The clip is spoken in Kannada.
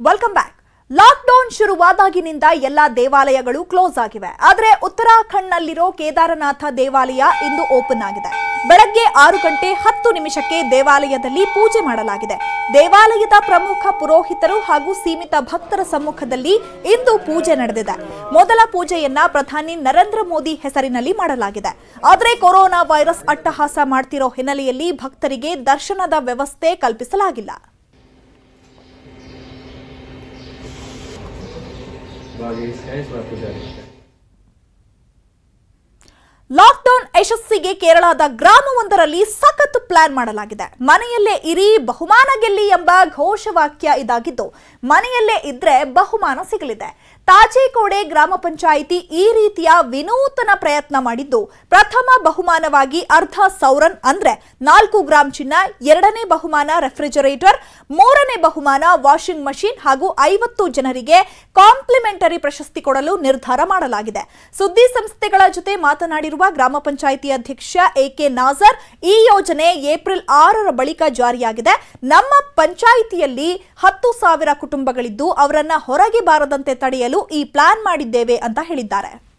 ವೆಲ್ಕಮ್ ಬ್ಯಾಕ್ ಲಾಕ್ಡೌನ್ ಶುರುವಾದಾಗಿನಿಂದ ಎಲ್ಲ ದೇವಾಲಯಗಳು ಕ್ಲೋಸ್ ಆಗಿವೆ. ಆದರೆ ಉತ್ತರಾಖಂಡ್ನಲ್ಲಿರೋ ಕೇದಾರನಾಥ ದೇವಾಲಯ ಇಂದು ಓಪನ್ ಆಗಿದೆ. ಬೆಳಗ್ಗೆ ಆರು ಗಂಟೆ ಹತ್ತು ನಿಮಿಷಕ್ಕೆ ದೇವಾಲಯದಲ್ಲಿ ಪೂಜೆ ಮಾಡಲಾಗಿದೆ. ದೇವಾಲಯದ ಪ್ರಮುಖ ಪುರೋಹಿತರು ಹಾಗೂ ಸೀಮಿತ ಭಕ್ತರ ಸಮ್ಮುಖದಲ್ಲಿ ಇಂದು ಪೂಜೆ ನಡೆದಿದೆ. ಮೊದಲ ಪೂಜೆಯನ್ನ ಪ್ರಧಾನಿ ನರೇಂದ್ರ ಮೋದಿ ಹೆಸರಿನಲ್ಲಿ ಮಾಡಲಾಗಿದೆ. ಆದರೆ ಕೊರೋನಾ ವೈರಸ್ ಅಟ್ಟಹಾಸ ಮಾಡ್ತಿರೋ ಹಿನ್ನೆಲೆಯಲ್ಲಿ ಭಕ್ತರಿಗೆ ದರ್ಶನದ ವ್ಯವಸ್ಥೆ ಕಲ್ಪಿಸಲಾಗಿಲ್ಲ. ಲಾಕ್ಡೌನ್ ಯಶಸ್ಸಿಗೆ ಕೇರಳದ ಗ್ರಾಮವೊಂದರಲ್ಲಿ ಸಖತ್ ಪ್ಲಾನ್ ಮಾಡಲಾಗಿದೆ. ಮನೆಯಲ್ಲೇ ಇರಿ, ಬಹುಮಾನ ಗೆಲ್ಲಿ ಎಂಬ ಘೋಷವಾಕ್ಯ ಇದಾಗಿದ್ದು, ಮನೆಯಲ್ಲೇ ಇದ್ರೆ ಬಹುಮಾನ ಸಿಗಲಿದೆ. ತಾಜೇಕೋಡೆ ಗ್ರಾಮ ಪಂಚಾಯಿತಿ ಈ ರೀತಿಯ ವಿನೂತನ ಪ್ರಯತ್ನ ಮಾಡಿದ್ದು, ಪ್ರಥಮ ಬಹುಮಾನವಾಗಿ ಅರ್ಧ ಸೌರನ್ ಅಂದ್ರೆ ನಾಲ್ಕು ಗ್ರಾಂ ಚಿನ್ನ, ಎರಡನೇ ಬಹುಮಾನ ರೆಫ್ರಿಜರೇಟರ್, ಮೂರನೇ ಬಹುಮಾನ ವಾಷಿಂಗ್ ಮಷಿನ್ ಹಾಗೂ ಐವತ್ತು ಜನರಿಗೆ ಕಾಂಪ್ಲಿಮೆಂಟರಿ ಪ್ರಶಸ್ತಿ ಕೊಡಲು ನಿರ್ಧಾರ ಮಾಡಲಾಗಿದೆ. ಸುದ್ದಿ ಸಂಸ್ಥೆಗಳ ಜೊತೆ ಮಾತನಾಡಿರುವ ಗ್ರಾಮ ಪಂಚಾಯಿತಿ ಅಧ್ಯಕ್ಷ ಎ ಕೆ ನಾಜರ್ ಈ ಯೋಜನೆ ಏಪ್ರಿಲ್ ಆರರ ಬಳಿಕ ಜಾರಿಯಾಗಿದೆ. ನಮ್ಮ ಪಂಚಾಯಿತಿಯಲ್ಲಿ ಹತ್ತು ಸಾವಿರ ಕುಟುಂಬಗಳಿದ್ದು, ಅವರನ್ನ ಹೊರಗೆ ಬಾರದಂತೆ ತಡೆಯಲು ಈ ಪ್ಲಾನ್ ಮಾಡಿದ್ದೇವೆ ಅಂತ ಹೇಳಿದ್ದಾರೆ.